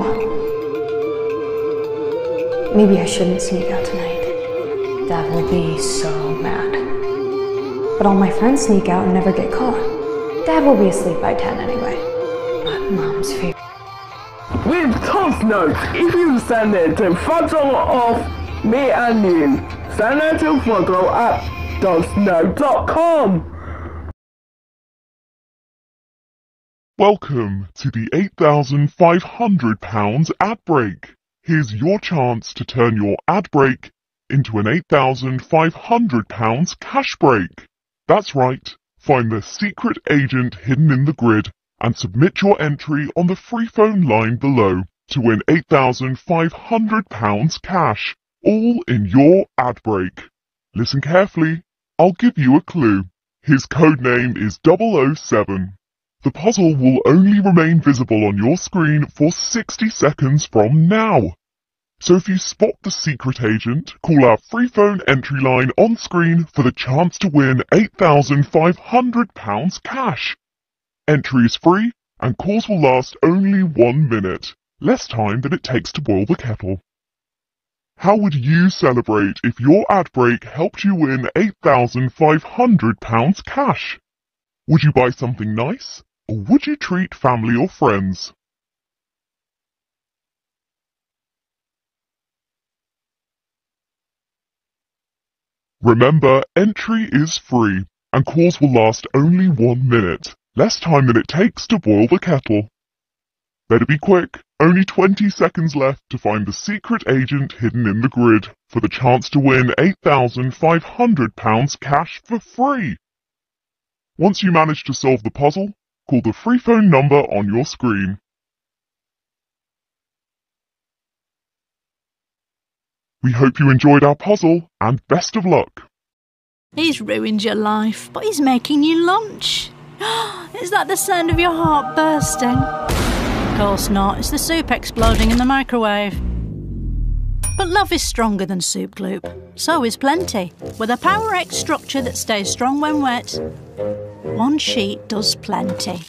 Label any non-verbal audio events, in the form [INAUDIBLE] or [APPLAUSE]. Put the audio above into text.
know. Maybe I shouldn't sneak out tonight. Dad will be so mad. But all my friends sneak out and never get caught. Dad will be asleep by 10 anyway. But Mom's favorite. With Toss Notes, if you send it to photo of me and you, send it to photo at tossnote.com. Welcome to the £8,500 ad break. Here's your chance to turn your ad break into an £8,500 cash break. That's right. Find the secret agent hidden in the grid and submit your entry on the free phone line below to win £8,500 cash, all in your ad break. Listen carefully. I'll give you a clue. His code name is 007. The puzzle will only remain visible on your screen for 60 seconds from now. So if you spot the secret agent, call our free phone entry line on screen for the chance to win £8,500 cash. Entry is free and calls will last only one minute, less time than it takes to boil the kettle. How would you celebrate if your ad break helped you win £8,500 cash? Would you buy something nice? Would you treat family or friends? Remember, entry is free, and calls will last only one minute, less time than it takes to boil the kettle. Better be quick, only 20 seconds left to find the secret agent hidden in the grid for the chance to win £8,500 cash for free. Once you manage to solve the puzzle, call the free phone number on your screen. We hope you enjoyed our puzzle and best of luck. He's ruined your life, but he's making you lunch. [GASPS] Is that the sound of your heart bursting? Of course not. It's the soup exploding in the microwave. But love is stronger than Soup Gloop. So is Plenty. With a Power X structure that stays strong when wet, one sheet does plenty.